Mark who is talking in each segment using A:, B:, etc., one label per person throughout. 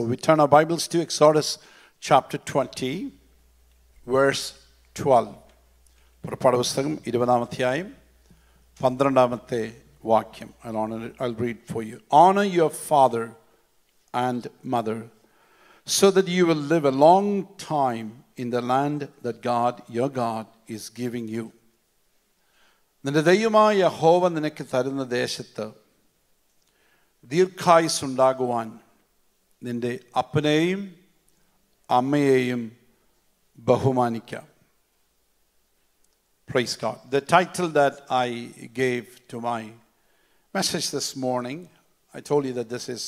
A: So we turn our Bibles to Exodus chapter 20, verse 12. പുറപ്പാട് പുസ്തകം ഇരുപതാം അധ്യായം പന്ത്രണ്ടാമത്തെ വാക്യം I'll read for you. Honor your father and mother so that you will live a long time in the land that God, your God, is giving you. നിന്റെ ദൈവമായ യഹോവ നിനക്ക് തരുന്ന ദേശത്ത് ദീർഘായുസുണ്ടാകുവാൻ നിന്റെ അപ്പനെയും അമ്മയെയും ബഹുമാനിക്കാം Praise God. The title that I gave to my message this morning, I told you that this is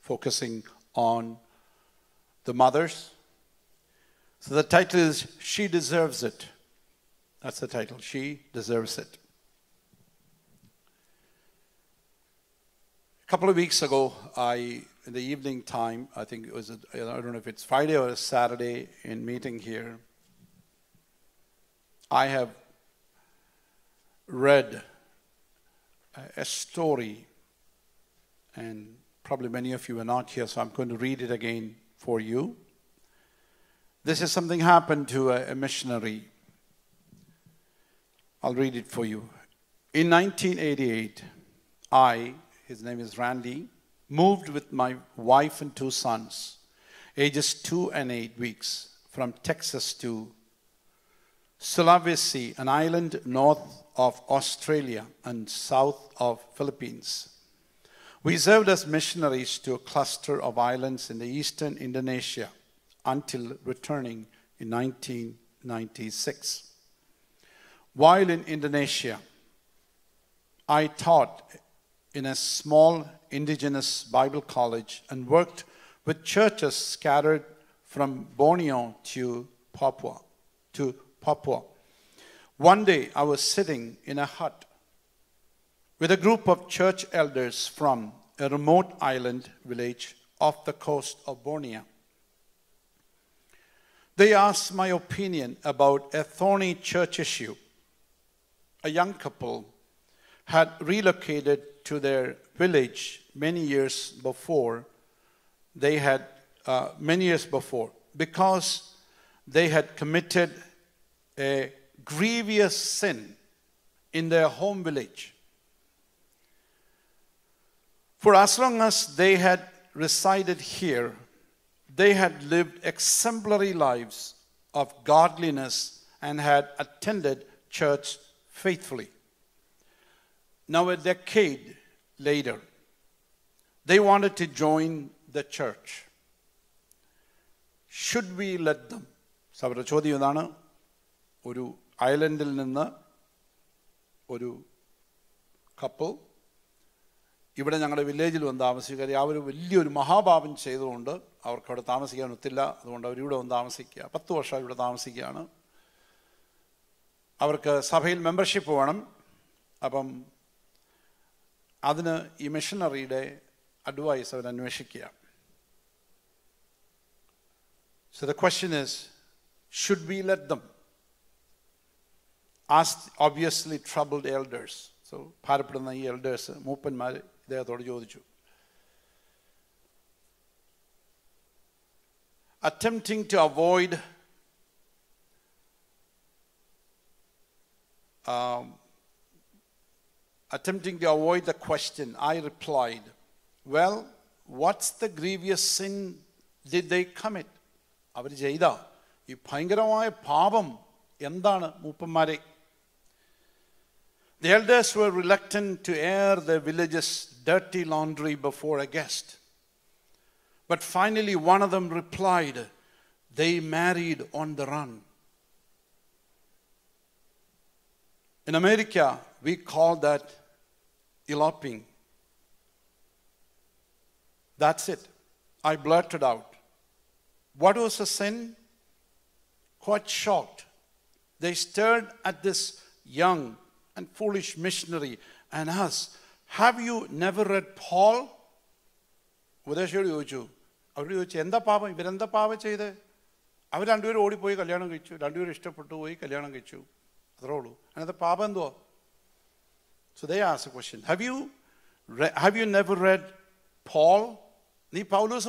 A: focusing on the mothers. So the title is She Deserves It. That's the title. She Deserves It. A couple of weeks ago, I, in the evening time, I think it was, I don't know if it's Friday or Saturday, in meeting here, I have read a story, and probably many of you are not here, so I'm going to read it again for you. This is something happened to a, a missionary. I'll read it for you. In 1988, I, his name is Randy, moved with my wife and two sons, ages two and eight weeks, from Texas to Sulawesi, an island north of Australia and south of Philippines. We served as missionaries to a cluster of islands in the eastern Indonesia until returning in 1996. While in Indonesia, I taught in a small indigenous Bible college and worked with churches scattered from Borneo to Papua to Papua. One day I was sitting in a hut with a group of church elders from a remote island village off the coast of Borneo. They asked my opinion about a thorny church issue. A young couple had relocated to their village many years before. They had, uh, many years before, because they had committed a grievous sin in their home village. For as long as they had resided here, they had lived exemplary lives of godliness and had attended church faithfully. Now, a decade later, they wanted to join the church. Should we let them? അവരുടെ ചോദ്യം ഇതാണ്. ഒരു ഐലൻഡിൽ നിന്ന് ഒരു couple ഇവിടെ ഞങ്ങളുടെ വില്ലേജിൽ വന്ന് താമസിക്കുക അവർ വലിയൊരു മഹാപാപം ചെയ്തുകൊണ്ട് അവർക്ക് അവിടെ താമസിക്കാൻ ഒത്തില്ല. അതുകൊണ്ട് അവരിവിടെ വന്ന് താമസിക്കുക. പത്ത് വർഷം ഇവിടെ താമസിക്കുകയാണ്. അവർക്ക് സഭയിൽ മെമ്പർഷിപ്പ് വേണം. അപ്പം അതിന് ഈ മിഷണറിയുടെ അഡ്വൈസ് അവർ അന്വേഷിക്കുക So the question is should we let them? Ask obviously troubled elders. So ഭാരപ്പെടുന്ന ഈ എൽഡേഴ്സ് മൂപ്പന്മാർ ഇദ്ദേഹത്തോട് ചോദിച്ചു attempting to avoid um, attempting to avoid the question, I replied, Well, what's the grievous sin did they commit? അവർ ചെയ്ത ഈ ഭയങ്കരമായ പാപം എന്താണ് മൂപ്പന്മാരെ The elders were reluctant to air their village's dirty laundry before a guest. But finally, one of them replied, They married on the run. In America, we call that eloping. That's it. I blurted out. What was the sin? Quite shocked. They stared at this young and foolish missionary and asked, Have you never read Paul? ഉപദേശിയോട് ചോദിച്ചു അവരോട് ചോദിച്ചു എന്താ പാപം ഇവരെന്താ പാപം ചെയ്ത് അവർ രണ്ടുപേരും ഓടിപ്പോയി കല്യാണം കഴിച്ചു രണ്ടുപേരും ഇഷ്ടപ്പെട്ടു പോയി കല്യാണം കഴിച്ചു ಅದರವಳು another Pabando. So they asked a question. Have you, have you never read Paul? Ni Paulus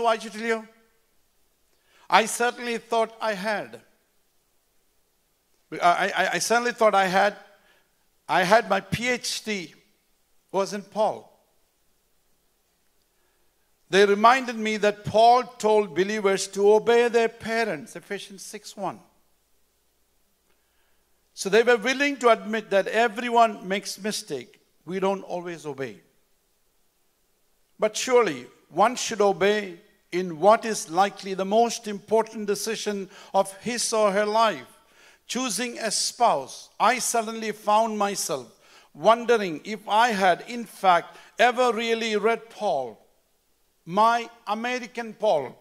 A: I certainly thought I had. I, I certainly thought I had. I had my PhD was in Paul. They reminded me that Paul told believers to obey their parents, Ephesians 6 1. So they were willing to admit that everyone makes mistake. We don't always obey. But surely one should obey in what is likely the most important decision of his or her life. Choosing a spouse, I suddenly found myself wondering if I had, in fact, ever really read Paul my American Paul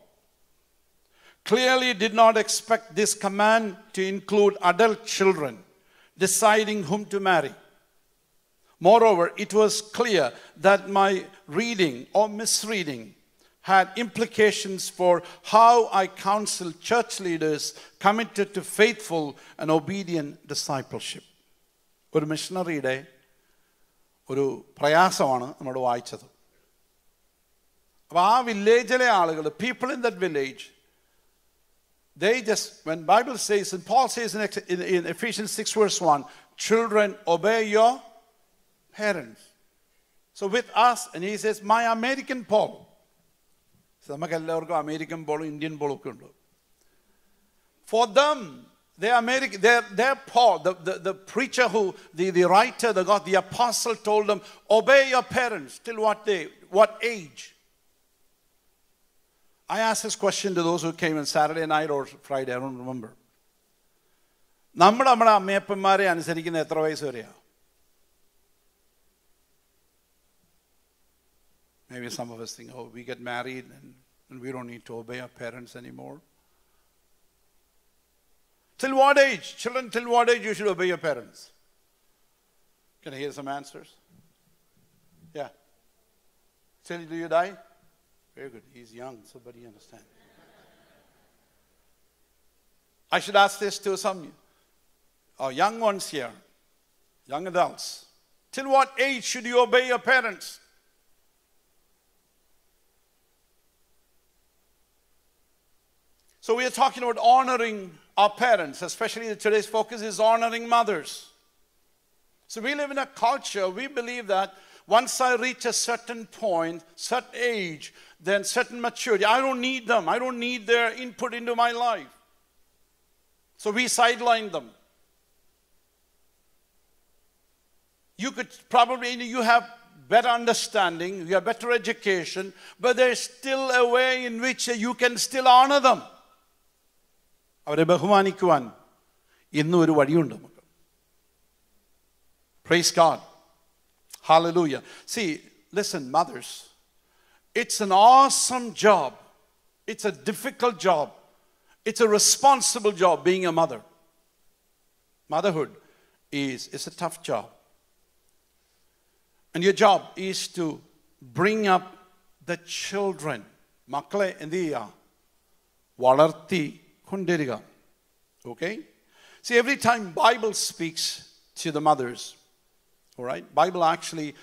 A: clearly did not expect this command to include adult children deciding whom to marry. Moreover, it was clear that my reading or misreading had implications for how I counsel church leaders committed to faithful and obedient discipleship. ഒരു മിഷണറിയുടെ ഒരു പ്രയാസമാണ് നമ്മൾ വായിച്ചത് അപ്പോൾ ആ വില്ലേജിലെ ആളുകൾ people in that village they just, when Bible says, and Paul says in, in, in Ephesians 6 verse 1, children obey your parents. So with us, and he says, my American Paul. So നമുക്ക് എല്ലാവർക്കും American പോളും Indian പോളും ഒക്കെ ഉണ്ട് For them, they American, their, their Paul, the, the, the preacher who, the, the writer, the God, the apostle told them, obey your parents. Till what day, what age? I asked this question to those who came on Saturday night or Friday, I don't remember. നമ്മൾ നമ്മുടെ അമ്മയപ്പന്മാരെ അനുസരിക്കുന്ന എത്ര വയസ്സ് വരെയാ Maybe some of us think, oh, we get married and, and we don't need to obey our parents anymore. Till what age? Children, till what age you should obey your parents? Can I hear some answers? Yeah. Till do you die? Very good. He's young, so but he understands. I should ask this to some uh, young ones here, young adults. Till what age should you obey your parents? So we are talking about honoring our parents, especially today's focus is honoring mothers. So we live in a culture, we believe that once I reach a certain point, certain age, then certain maturity, I don't need them. I don't need their input into my life. So we sideline them. You could probably, you have better understanding, you have better education, but there's still a way in which you can still honor them. അവരെ ബഹുമാനിക്കുവാൻ ഇന്നും ഒരു വഴിയുണ്ട് നമുക്ക് Praise God. Hallelujah. See, listen, mothers, it's an awesome job. It's a difficult job. It's a responsible job being a mother. Motherhood is, is a tough job. And your job is to bring up the children. മക്കളെ എന്ത് ചെയ്യുക വളർത്തി കൊണ്ടുവരിക Okay? See, every time Bible speaks to the mothers, all right, Bible actually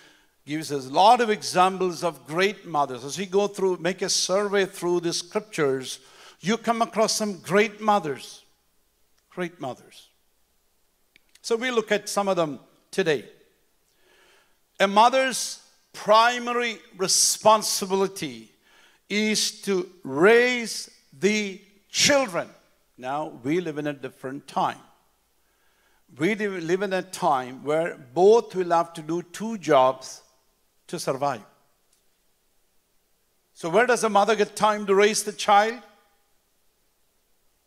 A: gives us a lot of examples of great mothers. As we go through, make a survey through the scriptures, you come across some great mothers. Great mothers. So we look at some of them today. A mother's primary responsibility is to raise the children. Now, we live in a different time. We live in a time where both will have to do two jobs to survive. So, where does a mother get time to raise the child?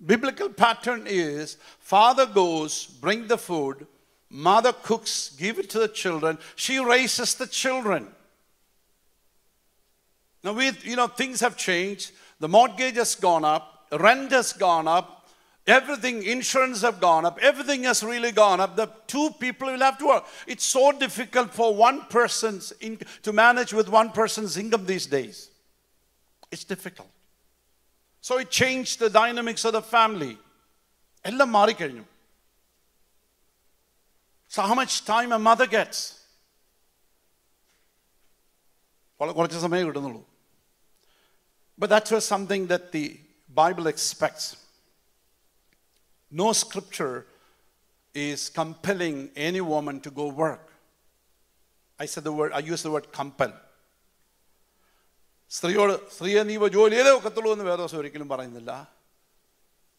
A: Biblical pattern is father goes, bring the food, mother cooks, give it to the children, she raises the children. Now, we, you know, things have changed. The mortgage has gone up, rent has gone up, everything, insurance have gone up, everything has really gone up. The two people will have to work. It's so difficult for one person's in, to manage with one person's income these days. It's difficult. So it changed the dynamics of the family. എല്ലാം മാറിക്കഴിഞ്ഞു So how much time a mother gets? വളരെ കുറച്ച് സമയം കിട്ടുന്നുള്ളൂ But that was something that the Bible expects. No scripture is compelling any woman to go work. I said the word, I used the word compel. സ്ത്രീയോട് സ്ത്രീയെ നീ പോയി ജോലി ചെയ്തേ ഒക്കത്തുള്ളൂ എന്ന് വേദോസം ഒരിക്കലും പറയുന്നില്ല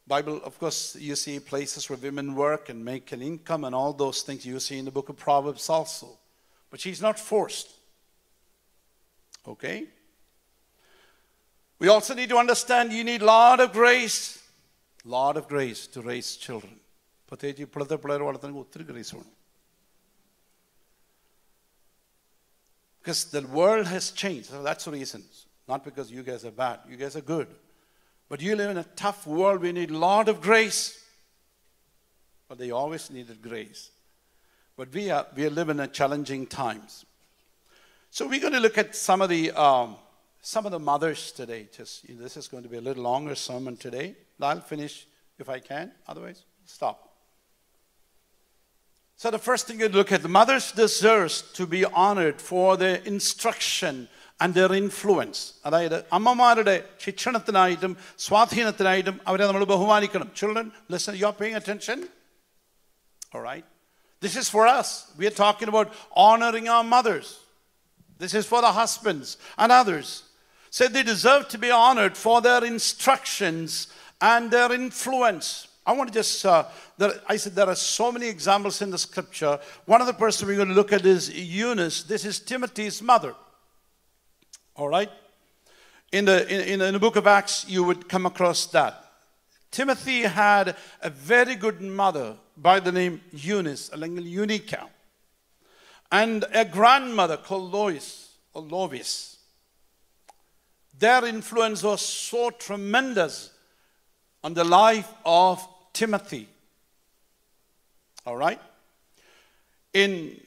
A: Bible, of course, you see places where women work and make an income and all those things you see in the book of Proverbs also. But she's not forced. Okay? We also need to understand you need a lot of grace, lot of grace to raise children. പ്രത്യേകിച്ച് ഇപ്പോഴത്തെ പിള്ളേർ വളർത്തണമെങ്കിൽ ഒത്തിരി grace വേണം Because the world has changed. So that's the reason. Not because you guys are bad. You guys are good. But you live in a tough world. We need a lot of grace. But they always needed grace. But we are we live in a challenging times. So we're going to look at some of the um, some of the mothers today. Just this is going to be a little longer sermon today. I'll finish if I can. Otherwise, stop. So the first thing you look at, the mothers deserves to be honored for their instruction and their influence. അതായത് അമ്മമാരുടെ ശിക്ഷണത്തിനായിട്ടും സ്വാധീനത്തിനായിട്ടും അവരെ നമ്മൾ ബഹുമാനിക്കണം children listen you are paying attention All right. This is for us. We are talking about honoring our mothers. This is for the husbands and others. So they deserve to be honored for their instructions and their influence. I want to just, uh, there, I said there are so many examples in the scripture. One of the person we're going to look at is Eunice. This is Timothy's mother. All right? In the, in, in the book of Acts, you would come across that. Timothy had a very good mother by the name Eunice, അല്ലെങ്കിൽ Unica, and a grandmother called Lois or Lovis. Their influence was so tremendous on the life of Timothy. All right? In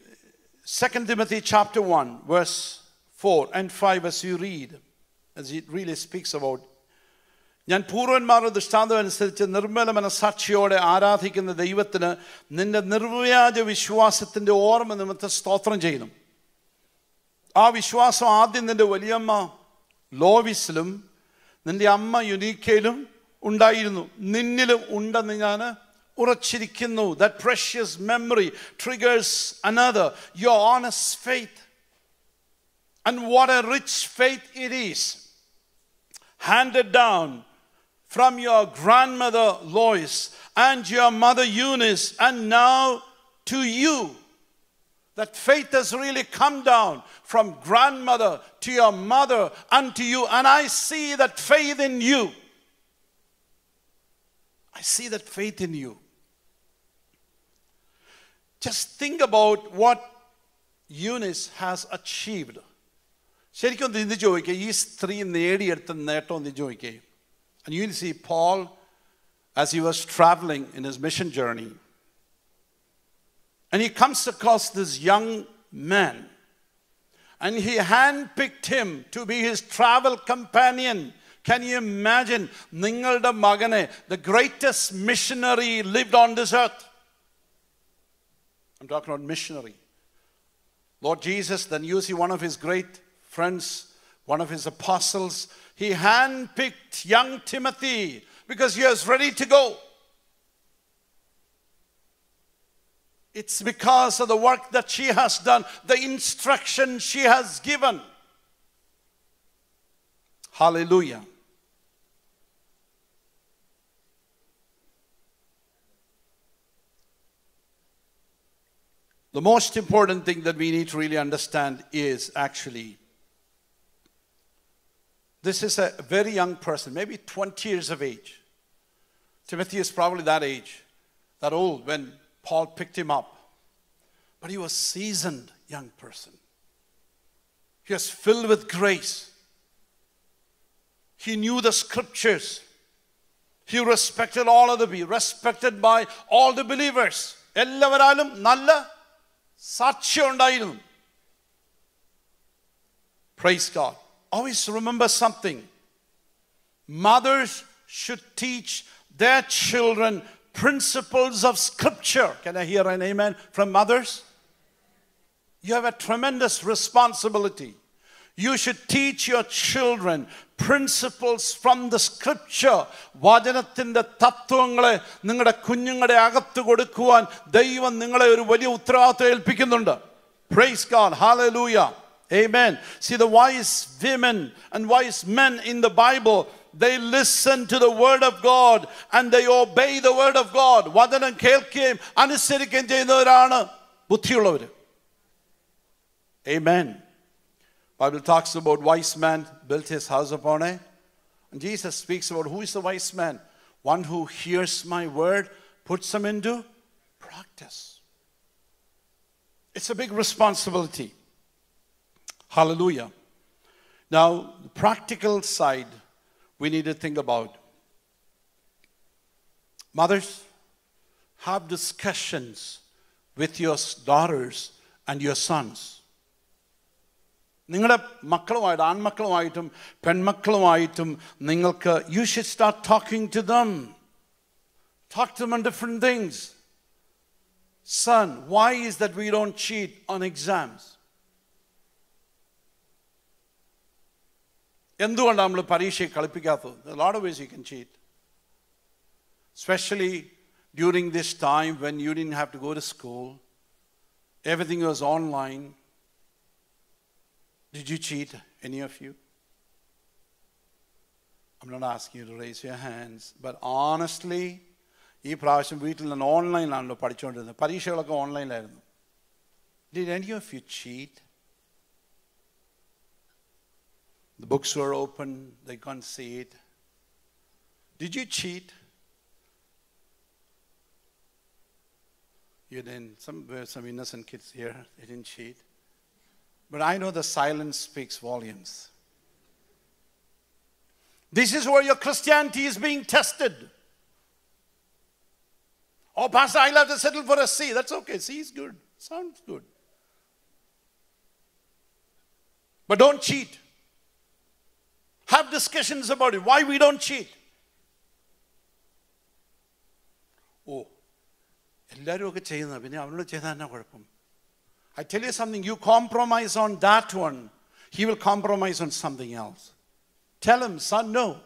A: 2 Timothy chapter 1, verse 4 and 5, as you read, as it really speaks about ഞാൻ പൂർവന്മാരുടെ ദൃഷ്ടാന്തം അനുസരിച്ച് നിർമ്മല മനസാക്ഷിയോടെ ആരാധിക്കുന്ന ദൈവത്തിന് നിന്റെ നിർവ്യാജ വിശ്വാസത്തിന്റെ ഓർമ്മ നിമിത്തം സ്തോത്രം ചെയ്യുന്നു ആ വിശ്വാസം ആദ്യം നിന്റെ വലിയമ്മ ലോവിസിലും നിന്റെ അമ്മ യുനീക്കയിലും ഉണ്ടായിരുന്നു നിന്നിലും ഉണ്ടെന്ന് ഞാൻ ഉറച്ചിരിക്കുന്നു that precious memory triggers another your honest faith and what A rich faith it is handed down from your grandmother Lois and your mother Eunice, and now to you. That faith has really come down from grandmother to your mother and to you, and I see that faith in you. I see that faith in you. Just think about what Eunice has achieved. ശരിക്കും ഒന്ന് ചിന്തിച്ച് ചോദിക്കുക ഈ സ്ത്രീ നേടിയെടുത്ത നേട്ടം ഒന്ന് ചോദിക്കുക And you see Paul as he was traveling in his mission journey. And he comes across this young man. And he handpicked him to be his travel companion. Can you imagine? നിങ്ങളുടെ മകനെ the greatest missionary lived on this earth. I'm talking about missionary. Lord Jesus, then you see one of his great friends, one of his apostles, he handpicked young Timothy because he was ready to go. It's because of the work that she has done, the instruction she has given. Hallelujah. The most important thing that we need to really understand is actually this is a very young person, maybe 20 years of age. Timothy is probably that age, that old when Paul picked him up. But he was seasoned young person. He was filled with grace. He knew the scriptures. He respected all of the be respected by all the believers. എല്ലാവരാലും നല്ല സാക്ഷ്യം ഉണ്ടായിരുന്നു Praise God. Always remember something. Mothers should teach their children principles of scripture. Can I hear an amen from mothers? You have a tremendous responsibility. You should teach your children principles from the scripture. വചനത്തിൻ്റെ തത്വങ്ങളെ നിങ്ങളുടെ കുഞ്ഞുങ്ങളുടെ അകത്ത് കൊടുക്കുവാൻ ദൈവം നിങ്ങളെ ഒരു വലിയ ഉത്തരവാദിത്വം ഏൽപ്പിക്കുന്നുണ്ട് Praise God. Hallelujah. Amen. See, the wise women and wise men in the Bible, they listen to the word of God and they obey the word of God. വചനം കേൾക്കുകയും അനുസരിക്കുകയും ചെയ്യുന്നവരാണ് ബുദ്ധിയുള്ളവർ Amen. Bible talks about wise man built his house upon it. And Jesus speaks about who is the wise man? One who hears my word, puts them into practice. It's a big responsibility. Hallelujah. Now, the practical side we need to think about. Mothers, have discussions with your daughters and your sons. നിങ്ങളുടെ മക്കളുമായിട്ട് ആൺമക്കളുമായിട്ടും പെൺമക്കളുമായിട്ടും നിങ്ങൾക്ക് you should start talking to dum talk to them on different things sun Y is that we don't cheat on exams എന്തുകൊണ്ടാണ് നമ്മൾ പരീക്ഷയെ കളിപ്പിക്കാത്തത് lot of ways you can cheat especially during this time when you didn't have to go to school, everything was online. Did you cheat, any of you? I'm not asking you to raise your hands, but honestly, ഈ പ്രാവശ്യം വീട്ടിൽ നിന്ന് ഓൺലൈനിലാണല്ലോ പഠിച്ചുകൊണ്ടിരുന്നത് പരീക്ഷകളൊക്കെ ഓൺലൈനിലായിരുന്നു Did any of you cheat? The books were open, they can't see it. Did you cheat? You didn't. Some were some innocent kids here. They didn't cheat. But I know the silence speaks volumes. This is where your Christianity is being tested. Oh, Pastor, I'll have to settle for a C. That's okay. C is good. Sounds good. But don't cheat. Have discussions about it. Why we don't cheat. Oh, എല്ലാവരും ഒക്കെ ചെയ്യുന്നത് പിന്നെ അവനോട് ചെയ്താൽ എന്നാ കുഴപ്പം I tell you something, you compromise on that one, he will compromise on something else. Tell him, son, no.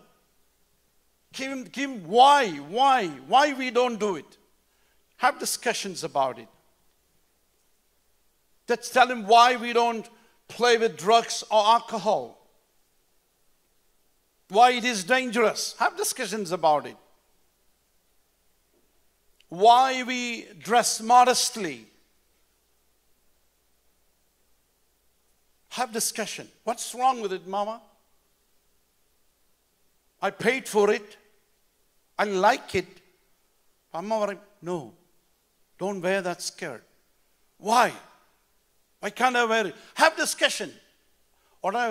A: Give him, give him why, why, why we don't do it. Have discussions about it. Let's tell him why we don't play with drugs or alcohol. Why it is dangerous. Have discussions about it. Why we dress modestly Have discussion. What's wrong with it, Mama? I paid for it. I like it. Mama, no, don't wear that skirt. Why? Why can't I wear it? Have discussion. ഉടനെ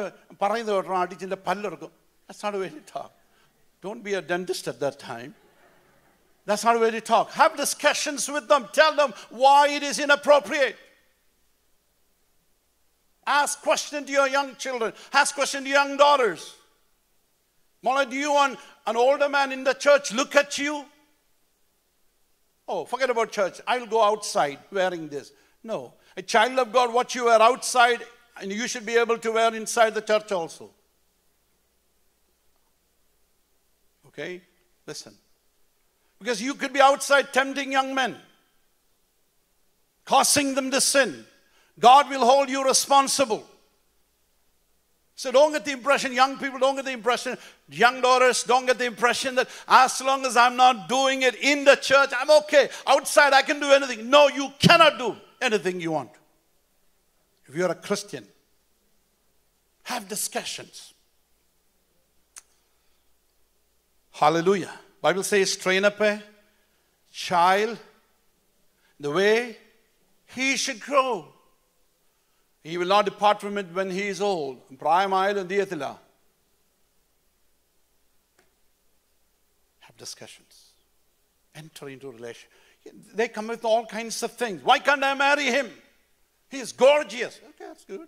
A: പറയുന്നത് കേട്ടോ അടിച്ചിൻ്റെ പല്ലെടുക്കും That's not a way to talk. Don't be a dentist at that time. That's not the way to talk. Have discussions with them. Tell them why it is inappropriate. Ask questions to your young children. Ask questions to young daughters. Mona, do you want an older man in the church look at you? Oh, forget about church. I'll go outside wearing this. No. A child of God, what you wear outside, and you should be able to wear inside the church also. Okay? Listen. Because you could be outside tempting young men, causing them to sin. God will hold you responsible. So don't get the impression, young people don't get the impression, young daughters don't get the impression that as long as I'm not doing it in the church, I'm okay. Outside, I can do anything. No, you cannot do anything you want. If you're a Christian, have discussions. Hallelujah. Bible says, train up a child the way he should grow. He will not depart from it when he is old. പ്രായമായാലും എന്ത് ചെയ്യത്തില്ല Have discussions. Enter into a relation. They come with all kinds of things. Why can't I marry him? He is gorgeous. Okay, that's good.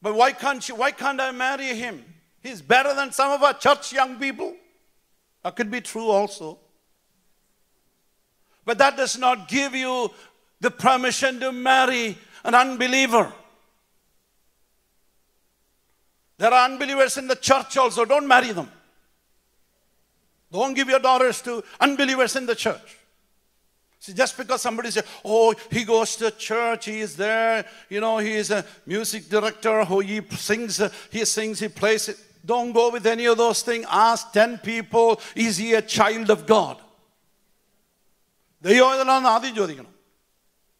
A: But why can't you? Why can't I marry him? He's better than some of our church young people. That could be true also. But that does not give you the permission to marry an unbeliever. There are unbelievers in the church also. Don't marry them. Don't give your daughters to unbelievers in the church. See, just because somebody says, oh, he goes to church, he is there, you know, he is a music director, who he sings, he sings, he plays it. Don't go with any of those things. Ask 10 people, is he a child of God? ദൈവം ഇതിലാണെന്ന് ആദ്യം ചോദിക്കണം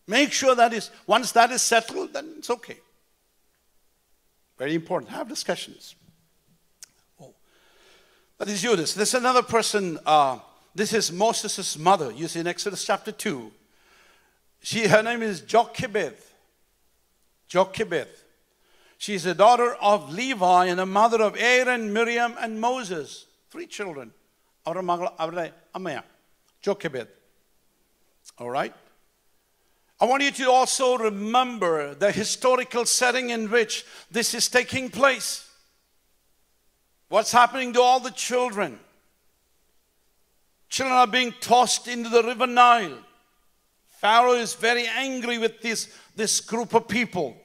A: Make sure that is, once that is settled, then it's okay. Very important. Have discussions. Oh. That is Judas. There's another person. Uh, this is Moses' mother. You see in Exodus chapter 2. She, her name is Jochebed. Jochebed. She is a daughter of Levi and a mother of Aaron, Miriam, and Moses. Three children. Jochebed. All right? I want you to also remember the historical setting in which this is taking place. What's happening to all the children? Children are being tossed into the river Nile. Pharaoh is very angry with this, this group of people.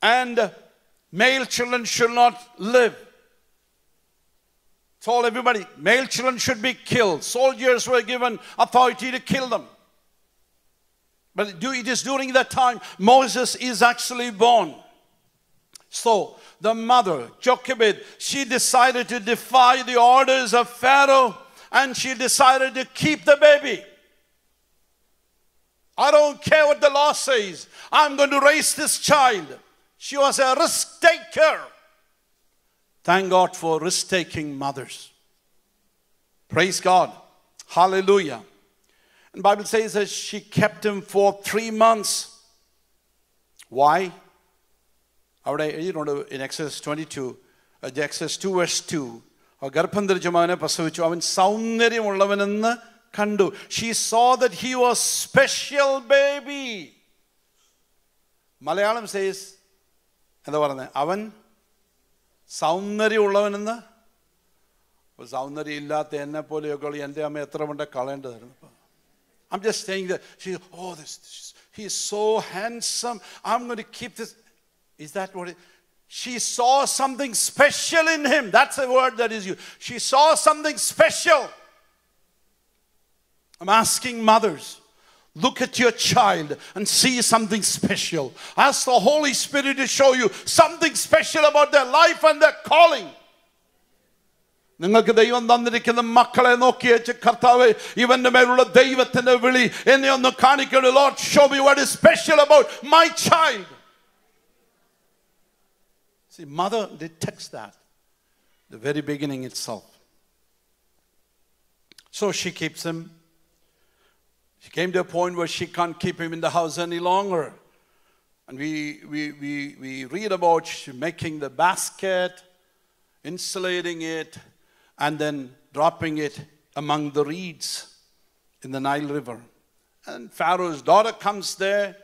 A: And male children should not live. Told everybody, male children should be killed. Soldiers were given authority to kill them. But it is during that time Moses is actually born. So the mother, Jochebed, she decided to defy the orders of Pharaoh and she decided to keep the baby. I don't care what the law says. I'm going to raise this child. She was a risk taker. Thank God for risk taking mothers. Praise God. Hallelujah. And Bible says that she kept him for three months. Why? അവിടെ എഴുതിയിട്ടുണ്ട് in excess twenty two excess to verse to ഗർഭം ധരിച്ച മകനെ പ്രസവിച്ചു അവൻ സൗന്ദര്യമുള്ളവനെന്ന് കണ്ടു she so that he was special baby Malayalam says എന്താ പറയുന്നത് അവൻ സൗന്ദര്യമുള്ളവനെന്ന് സൗന്ദര്യം ഇല്ലാത്ത എന്നെ പോലെയൊക്കെ എൻ്റെ അമ്മ എത്ര കൊണ്ട് കളയേണ്ടതായിരുന്നു I'm just saying that she, oh, this, this, he is so handsome. I'm going to keep this. Is that what it? She saw something special in him. That's the word that is used. She saw something special. I'm asking mothers, look at your child and see something special. Ask the Holy Spirit to show you something special about their life and their calling. നിങ്ങൾക്ക് ദൈവം തന്നിരിക്കുന്ന മക്കളെ നോക്കി വെച്ച് കർത്താവ് ഇവന്റെ മേലുള്ള ദൈവത്തിന്റെ വിളി എന്നെ ഒന്ന് കാണിക്കണം load show me what is special about my child See, mother detects that the very beginning itself. So she keeps him. she came to a point where she can't keep him in the house any longer. And we, we, we, we read about making the basket, insulating it, and then dropping it among the reeds in the Nile River. And Pharaoh's daughter comes there.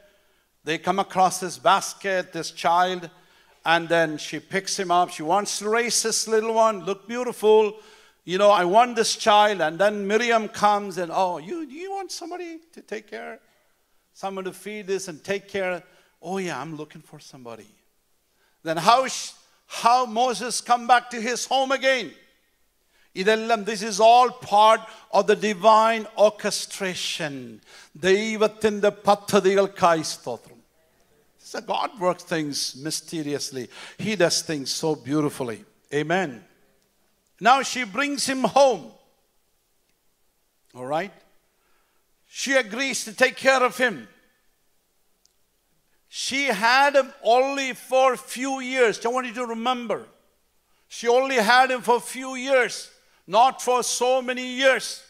A: They come across this basket, this child, and then she picks him up. She wants to raise this little one, look beautiful You know, I want this child. And then Miriam comes and, oh, you, you want somebody to take care? Someone to feed this and take care? Oh, yeah, I'm looking for somebody. Then how, how Moses come back to his home again? ഇതെല്ലാം this is all part of the divine orchestration ദൈവത്തിൻ്റെ പദ്ധതികൾക്കായി സ്തോത്രം So God works things mysteriously. He does things so beautifully. Amen. Now she brings him home. All right? She agrees to take care of him. She had him only for a few years. I want you to remember. She only had him for a few years, not for so many years.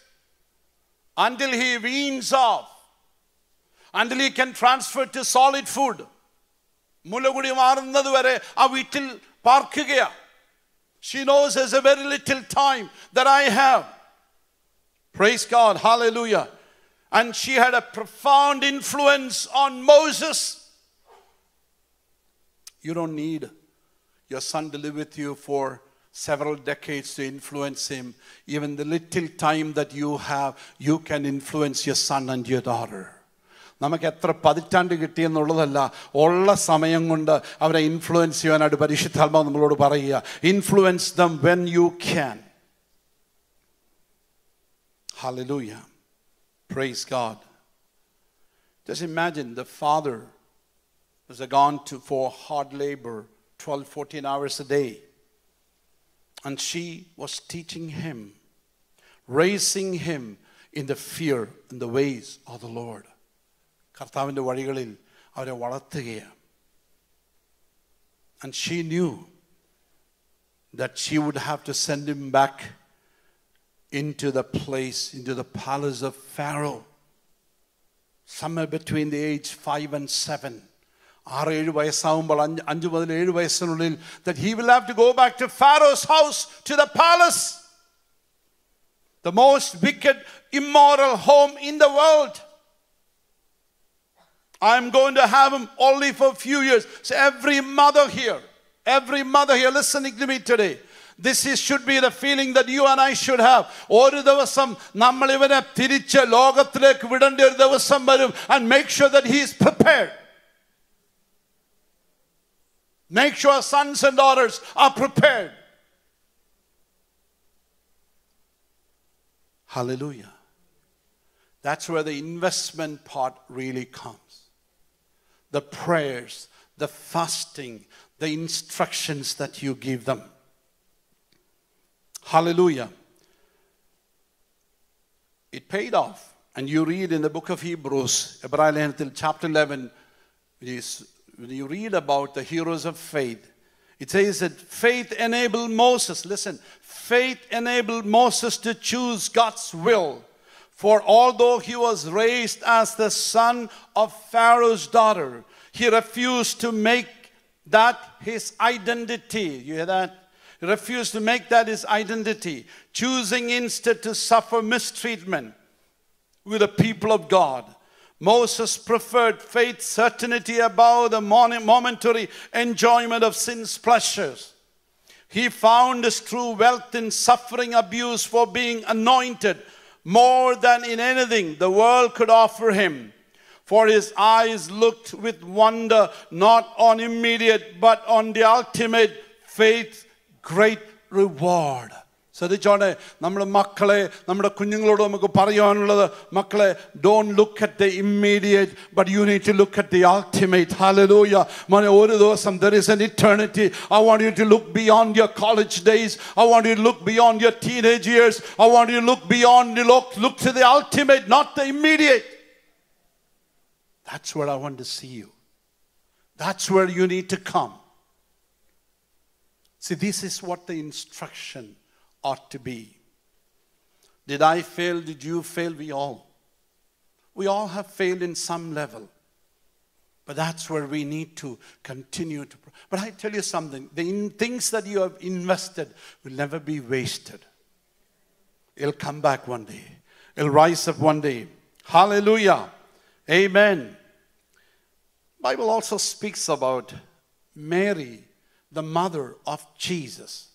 A: Until he weans off, until he can transfer to solid food. മുലകുടി മാറുന്നത് വരെ ആ വീട്ടിൽ പാർക്കുകയാ she knows there's a very little time that I have. Praise God. Hallelujah. And she had a profound influence on Moses. You don't need your son to live with you for several decades to influence him. Even the little time that you have, you can influence your son and your daughter. നമുക്ക് എത്ര പതിറ്റാണ്ട് കിട്ടിയെന്നുള്ളതല്ല ഉള്ള സമയം കൊണ്ട് അവരെ influence ചെയ്യാനായിട്ട് പരിശുദ്ധാത്മാവ് നമ്മളോട് പറയുക influence them when you can Hallelujah. Praise God. Just imagine the father was gone to for hard labor 12 14 hours a day and she was teaching him raising him in the fear and the ways of the Lord കർത്താവിൻ്റെ വഴികളിൽ അവരെ വളർത്തുകയാണ് and she knew that she would have to send him back into the place, into the palace of Pharaoh, somewhere between the age five and seven. ആറ് ഏഴ് വയസ്സാവുമ്പോൾ അഞ്ച് അഞ്ച് മുതൽ ഏഴ് വയസ്സിനുള്ളിൽ that he will have to go back to Pharaoh's house to the palace the most wicked immoral home in the world I'm going to have him only for a few years so every mother here every mother here listening to me today this is, should be the feeling that you and I should have. ഒരു ദിവസം നമ്മൾ ഇവനെ തിരിച്ച് ലോകത്തിലേക്ക് വിടേണ്ട ഒരു ദിവസം വരും and make sure that he is prepared. Make sure sons and daughters are prepared. Hallelujah. That's where the investment part really comes. The prayers, the fasting, the instructions that you give them. Hallelujah. It paid off. And you read in the book of Hebrews, chapter 11, when you read about the heroes of faith, it says that faith enabled Moses, listen, faith enabled Moses to choose God's will. For although he was raised as the son of Pharaoh's daughter, he refused to make that his identity. You hear that? He refused to make that his identity, choosing instead to suffer mistreatment with the people of God. Moses preferred faith certainty above the momentary enjoyment of sin's pleasures. He found his true wealth in suffering abuse for being anointed more than in anything the world could offer him. For his eyes looked with wonder not on immediate but on the ultimate faith, great reward. ശ്രദ്ധിച്ചോടെ നമ്മുടെ മക്കളെ നമ്മുടെ കുഞ്ഞുങ്ങളോട് നമുക്ക് പറയാനുള്ളത് മക്കളെ don't look at the immediate but you need to look at the ultimate hallelujah മോനെ ഒരു ദിവസം there is an eternity I want you to look beyond your college days I want you look beyond your teenage years I want you look beyond look look to the ultimate not the immediate That's where I want to see you. That's where you need to come. See, this is what the instruction ought to be. Did I fail? Did you fail? We all. We all have failed in some level. But that's where we need to continue to. But I tell you something the in- things that you have invested will never be wasted. It'll come back one day, it'll rise up one day. Hallelujah. Amen. Bible also speaks about Mary, the mother of Jesus.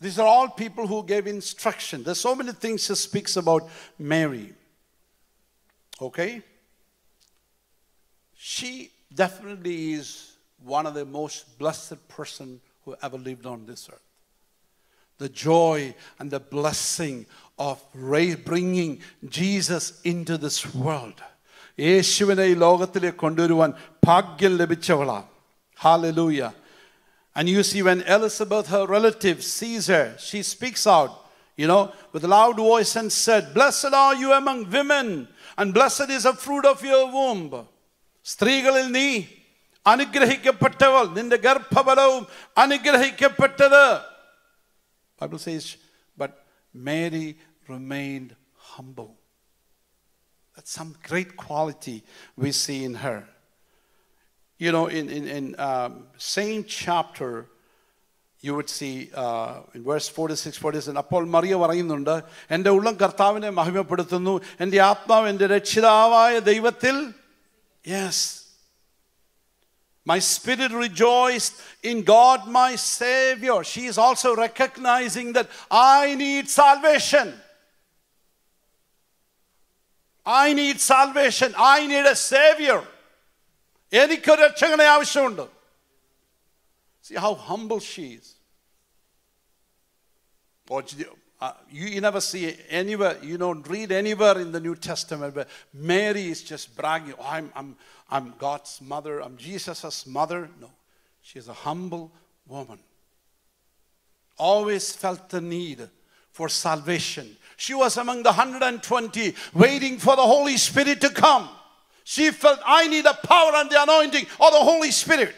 A: These are all people who gave instruction. There's so many things it speaks about Mary. Okay? She definitely is one of the most blessed person who ever lived on this earth. The joy and the blessing of ra- bringing Jesus into this world. യേശുവിനെ ഈ ലോകത്തിലേക്ക് കൊണ്ടുവരുവാൻ ഭാഗ്യം ലഭിച്ചവളാണ് hallelujah And you see, when Elizabeth, her relative, sees her, she speaks out, you know, with a loud voice and said, Blessed are you among women, and blessed is the fruit of your womb. സ്ത്രീകളിൽ നീ അനുഗ്രഹിക്കപ്പെട്ടവൾ നിന്റെ ഗർഭഫലവും അനുഗ്രഹിക്കപ്പെട്ടത് Bible says, but Mary remained humble. That's some great quality we see in her. You know, in, in, in um, same chapter, you would see uh, in verse 46, 47, അപ്പോൾ മറിയ പറയുന്നുണ്ട് എൻ്റെ ഉള്ളം കർത്താവിനെ മഹിമപ്പെടുത്തുന്നു എൻ്റെ ആത്മാവ് എൻ്റെ രക്ഷിതാവായ ദൈവത്തിൽ yes My spirit rejoiced in God my Savior. She is also recognizing that I need salvation. I need salvation I need A Xavier എനിക്കൊരു രക്ഷകനെ ആവശ്യമുണ്ട് See how humble she is. Or, uh, you, you never see anywhere, you don't read anywhere in the New Testament where Mary is just bragging, oh, I'm, I'm, I'm God's mother, I'm Jesus' mother. No, she is a humble woman. Always felt the need for salvation. She was among the 120 waiting for the Holy Spirit to come. She felt, I need the power and the anointing of the Holy Spirit.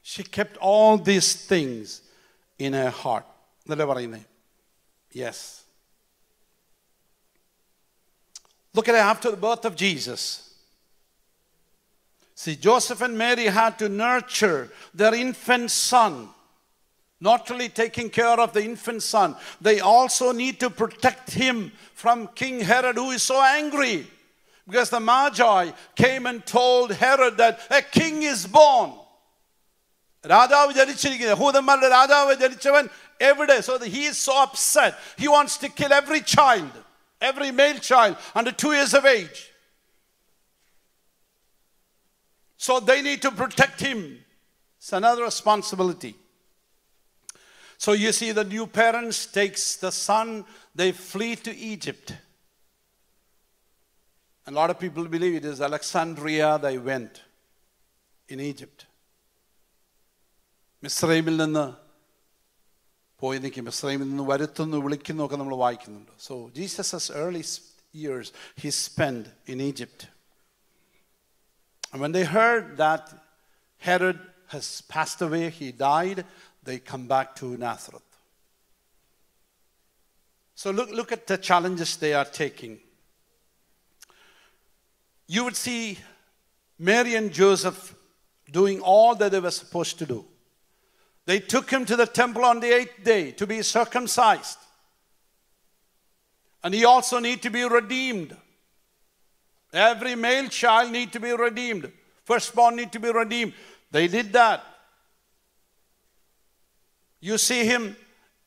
A: She kept all these things in her heart. Yes. Look at it after the birth of Jesus. See, Joseph and Mary had to nurture their infant son. Not only really taking care of the infant son, they also need to protect him from King Herod, who is so angry Because the Magi came and told Herod that a king is born. രാജാവ് ജനിച്ചിരിക്കുന്നത് യഹൂദന്മാരുടെ രാജാവ് ജനിച്ചവൻ എവിടെ so he is so upset he wants to kill every child every mail child under two years of age so they need to protect him it's another responsibility So you see the new parents takes the son, they flee to Egypt. A lot of people believe it is Alexandria they went in Egypt. മിസ്രൈമിൽ നിന്ന് പോയി നിൽക്കും മിസ്രൈമിൽ നിന്ന് വരുത്തുന്നു വിളിക്കുന്നു ഒക്കെ നമ്മൾ വായിക്കുന്നുണ്ട് so Jesus early years he spend in Egypt when they heard that Herod has passed away, he died, they come back to Nazareth. So look, look at the challenges they are taking. You would see Mary and Joseph doing all that they were supposed to do. They took him to the temple on the eighth day to be circumcised. And he also need to be redeemed. Every male child need to be redeemed. Firstborn need to be redeemed. They did that. You see him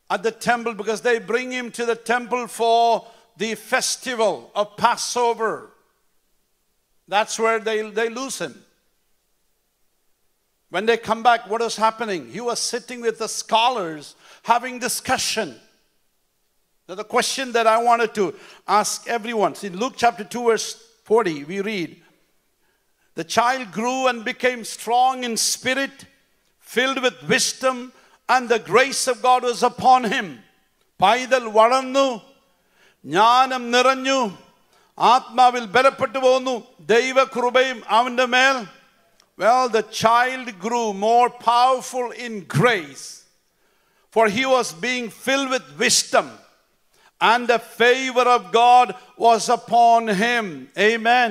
A: at the temple because they bring him to the temple for the festival of Passover. That's where they, they lose him. When they come back, what is happening? He was sitting with the scholars having discussion. Now, the question that I wanted to ask everyone in Luke chapter 2, verse 40, we read, The child grew and became strong in spirit, filled with wisdom, and the grace of God was upon him. പൈതൽ വളർന്നു ജ്ഞാനം നിറഞ്ഞു ആത്മാവിൽ ബലപ്പെട്ടു പോന്നു ദൈവകൃപയും അവൻ്റെ മേൽ Well, the child grew more powerful in grace, for he was being filled with wisdom, and the favor of God was upon him. Amen.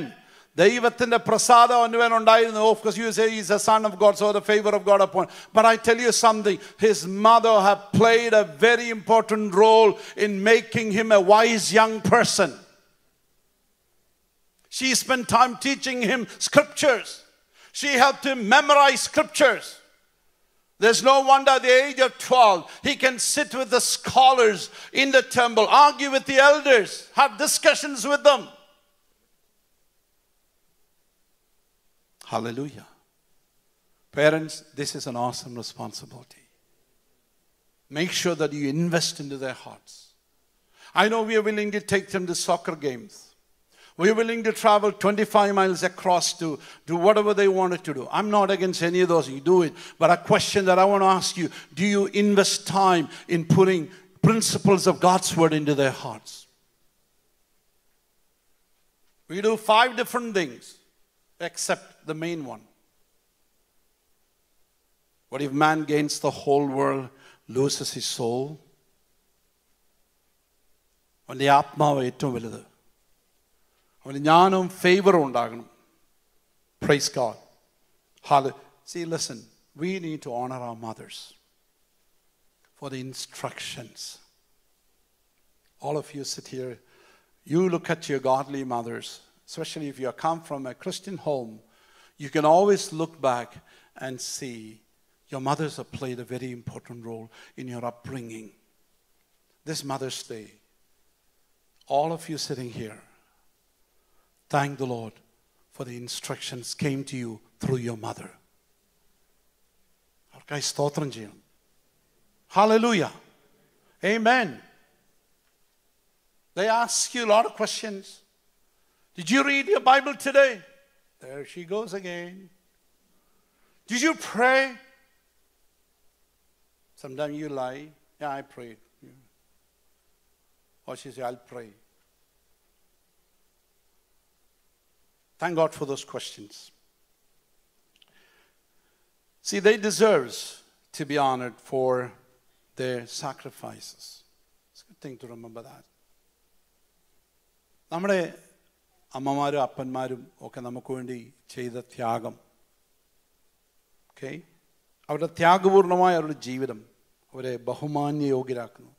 A: ദൈവത്തിന്റെ പ്രസാദം അവന് ഉണ്ടായിരുന്നു of course you say is a son of God so the favour of God upon but I tell you something his mother have played a very important role in making him a wise young person she spent time teaching him scriptures. She helped him memorize scriptures. There's no wonder at the age of 12, he can sit with the scholars in the temple, argue with the elders, have discussions with them. Hallelujah. Parents, this is an awesome responsibility. Make sure that you invest into their hearts. I know we are willing to take them to soccer games. We're willing to travel 25 miles across to do whatever they wanted to do. I'm not against any of those. You do it. But a question that I want to ask you do you invest time in putting principles of God's word into their hearts? We do five different things except the main one. What if man gains the whole world, loses his soul? അവൻ്റെ ആത്മാവ് ഏറ്റവും വലുത് അവന് ജ്ഞാനവും ഫേവറും ഉണ്ടാകണം praise God ഹാല് C listen V need to honour our mothers for the instructions all of you sit here you look at your godly mothers especially if you come from a christian home you can always look back and see your mothers have played a very important role in your upbringing this mother's day all of you sitting here, thank the Lord for the instructions came to you through your mother. അവർക്കായി സ്തോത്രം ചെയ്യണം Hallelujah. Amen. They ask you a lot of questions. Did you read your Bible today? There she goes again. Did you pray? Sometimes you lie. Yeah, I prayed. Or she says, I'll pray. Thank God for those questions. See, they deserve to be honored for their sacrifices. It's a good thing to remember that. നമ്മുടെ അമ്മമാരും അപ്പന്മാരും ഒക്കെ നമുക്ക് വേണ്ടി ചെയ്ത ത്യാഗം okay അവരുടെ ത്യാഗപൂർണമായ അവരുടെ ജീവിതം അവരെ ബഹുമാന്യയോഗ്യരാക്കുന്നു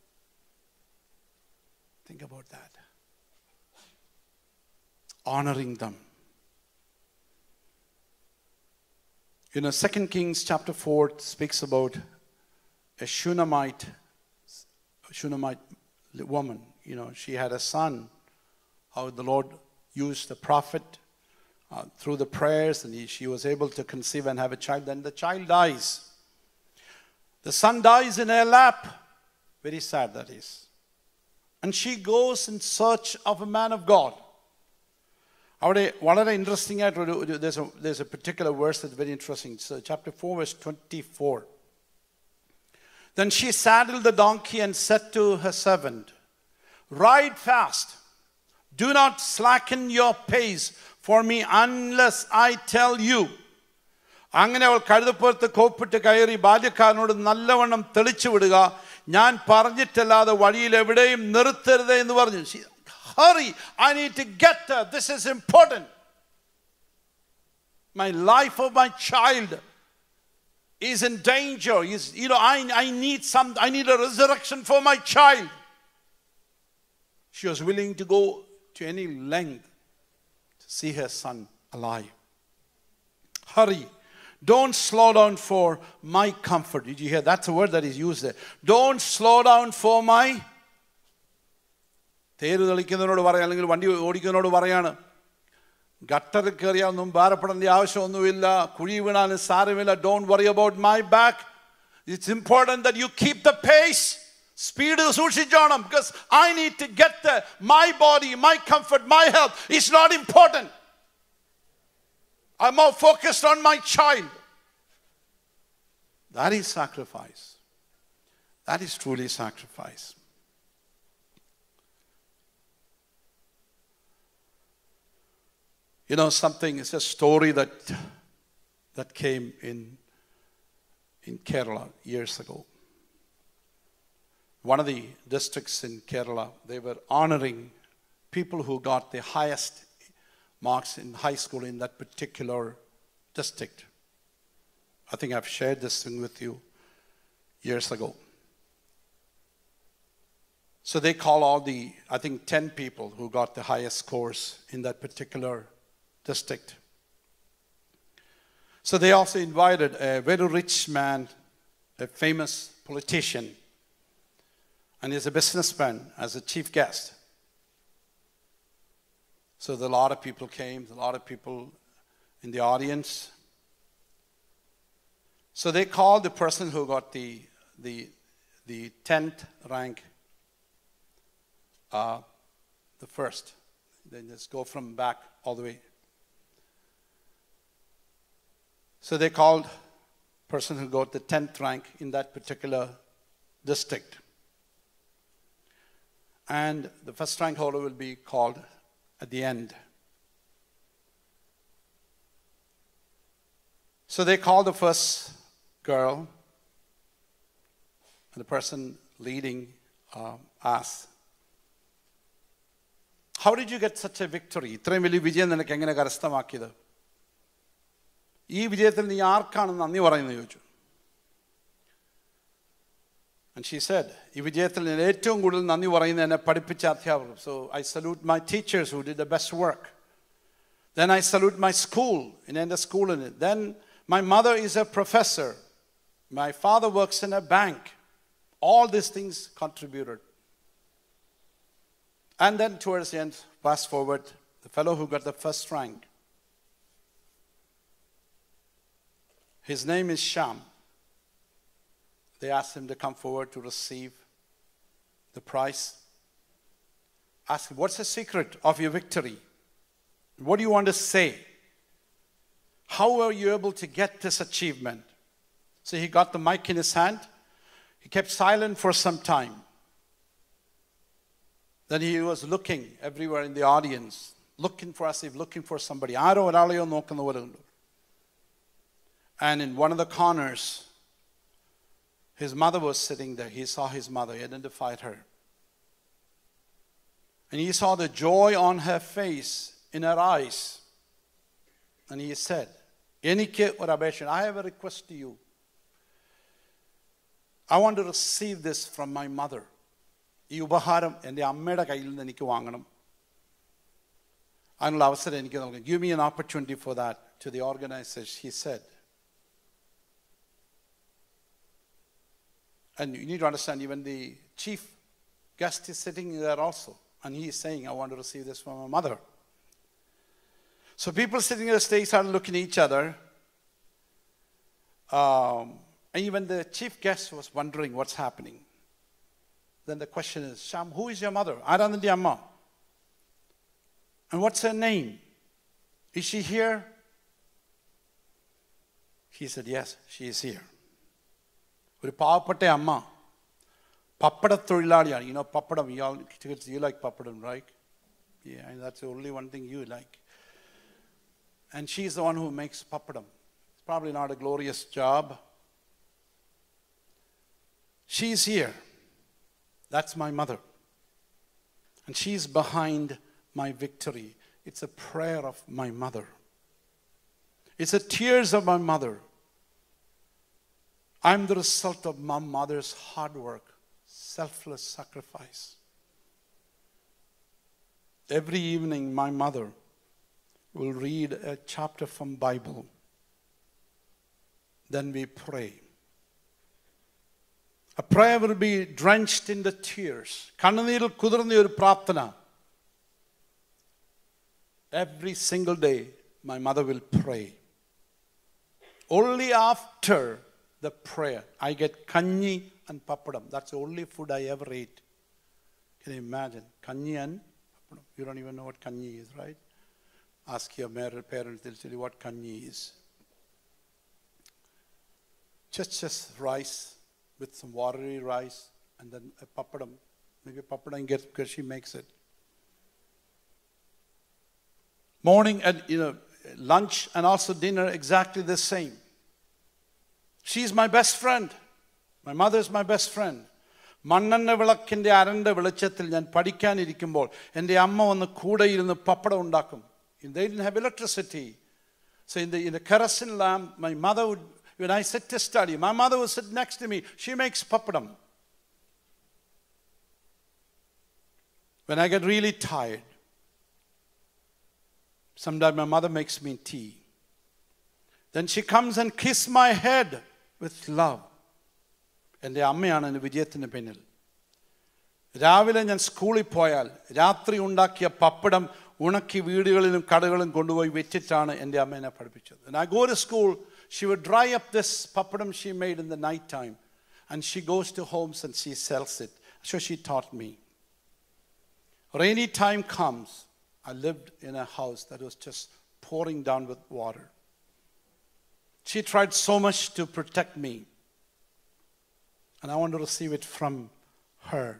A: think about that honouring them You know, 2 Kings chapter 4 speaks about a Shunammite, Shunammite woman. You know, she had a son. How the Lord used the prophet uh, through the prayers, and he, she was able to conceive and have a child. Then the child dies. The son dies in her lap. Very sad that is. And she goes in search of a man of God. അവിടെ വളരെ interesting ആയിട്ടൊരു ഒരു there's a particular verse that's very interesting. So chapter 4, verse 24. Then she saddled the donkey and said to her servant, Ride fast. Do not slacken your pace for me unless I tell you. അങ്ങനെ അവൾ കഴുതപ്പുറത്ത് കോപ്പിട്ട് കയറി ബാല്യക്കാരനോട് നല്ലവണ്ണം തെളിച്ചു വിടുക ഞാൻ പറഞ്ഞിട്ടല്ലാതെ വഴിയിൽ എവിടെയും നിർത്തരുത് എന്ന് പറഞ്ഞു hurry i need to get there. This is important. My life of my child is in danger. Is you know I, I need some i need a resurrection for my child. She was willing to go to any length to see her son alive. Hurry. Don't slow down for my comfort. Did you hear? That's a word that is used there. Don't slow down for my തേര് തെളിക്കുന്നതിനോട് പറയാം അല്ലെങ്കിൽ വണ്ടി ഓടിക്കുന്നതിനോട് പറയാണ് ഗട്ടറിൽ കയറിയാൽ ഒന്നും ഭാരപ്പെടേണ്ട ആവശ്യമൊന്നുമില്ല കുഴി വീണാലും സാരമില്ല don't worry about my back it's important that you keep the pace speed സൂക്ഷിച്ചോണം because I need to get the my body my comfort my health it's not important I more focused on my child that is sacrifice that is truly sacrifice You know, something, it's a story that, that came in, in Kerala years ago. One of the districts in Kerala, they were honoring people who got the highest marks in high school in that particular district. I think I've shared this thing with you years ago. So they call all the, I think, 10 people who got the highest scores in that particular district. So they also invited a very rich man, a famous politician, and he's a businessman as a chief guest. So a lot of people came, a lot of people in the audience. So they called the person who got the, the, the 10th rank uh, the first. Then just go from back all the way. So they called person who got the 10th rank in that particular district. And the first rank holder will be called at the end. So they called the first girl, and the person leading uh, asked, How did you get such a victory? ഇത്രയും വലിയ വിജയം നിനക്ക് എങ്ങനെ കരസ്ഥമാക്കിയത് ഈ വിജയത്തിൽ നീ ആർക്കാണ് നന്ദി പറയുന്നത് ചോദിച്ചു And she said, ഈ വിജയത്തിൽ ഞാൻ ഏറ്റവും കൂടുതൽ നന്ദി പറയുന്നത് എന്നെ പഠിപ്പിച്ച അധ്യാപകർ so I salute my teachers who did the best work then I salute my school in എൻ്റെ സ്കൂളിന് then my mother is a professor my father works in a bank all these things contributed And then towards the end, fast forward, the fellow who got the first his name is Sham. They asked him to come forward to receive the prize. Ask him, what's the secret of your victory? What do you want to say? How were you able to get this achievement? So he got the mic in his hand. He kept silent for some time. Then he was looking everywhere in the audience, looking for us, if looking for somebody. ആരോ ഒരാളെയോ നോക്കുന്ന പോലെ ഉണ്ട്. And in one of the corners, his mother was sitting there. He saw his mother, he identified her. And he saw the joy on her face, in her eyes. And he said, എനിക്ക് ഒരു അപേക്ഷ I have a request to you. I want to receive this from my mother. ഈ ഉപഹാരം എൻ്റെ അമ്മയുടെ കയ്യിൽ നിന്ന് എനിക്ക് വാങ്ങണം അതിനുള്ള അവസരം എനിക്ക് നോക്കാം give me an opportunity for that to the organizers he said And you need to understand even the chief guest is sitting there also and he is saying i want to receive this from my mother so people sitting at the stage started looking at each other um, and even the chief guest was wondering what's happening then the question is, Sham, who is your mother? Aranandi Amma. And what's her name? Is she here? He said, Yes, she is here. ഒരു പാവപ്പെട്ട അമ്മ പപ്പട തൊഴിലാളിയാണ് you know pappadam you you like pappadam right Yeah, and that's the only one thing you like. And she's the one who makes papadam. It's probably not a glorious job. She's here. That's my mother. And she's behind my victory. It's a prayer of my mother. It's the tears of my mother. I'm the result of my mother's hard work, selfless sacrifice. Every evening, my mother will read a chapter from Bible. Then we pray. A prayer will be drenched in the tears. കണ്ണുനീരിൽ കുതിർന്ന ഒരു പ്രാർത്ഥന Every single day, my mother will pray. Only after the prayer, I get kanji and papadam. That's the only food I ever ate. Can you imagine? Kanji and papadam. You don't even know what kanji is, right? Ask your married parents, they'll tell you what kanji is. Just, just rice with some watery rice and then a papadam. Maybe papadam gets because she makes it. Morning and you know lunch and also dinner exactly the same. She's my best friend. My mother is my best friend. മണ്ണെണ്ണ വിളക്കിൻ്റെ അരണ്ട വെളിച്ചത്തിൽ ഞാൻ പഠിക്കാനിരിക്കുമ്പോൾ എൻ്റെ അമ്മ വന്ന് കൂടെ ഇരുന്ന് പപ്പടം ഉണ്ടാക്കും They didn't have electricity. So in the, in the kerosene lamp, my mother would when I sit to study, my mother would sit next to me. She makes papadam. When I get really tired, sometimes my mother makes me tea. Then she comes and kiss my head with love. എൻ്റെ അമ്മയാണ് എൻ്റെ വിജയത്തിന് പിന്നിൽ രാവിലെ ഞാൻ സ്കൂളിൽ പോയാൽ രാത്രി ഉണ്ടാക്കിയ പപ്പടം ഉണക്കി വീടുകളിലും കടകളിലും കൊണ്ടുപോയി വെച്ചിട്ടാണ് എൻ്റെ അമ്മ എന്നെ പഠിപ്പിച്ചത് And I go to school, she would dry up this papadam she made in the night time and she goes to homes and she sells it. So she taught me. Rainy time comes. I lived in a house that was just pouring down with water. She tried so much to protect me. And I want to receive it from her.